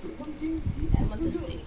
什么姿势？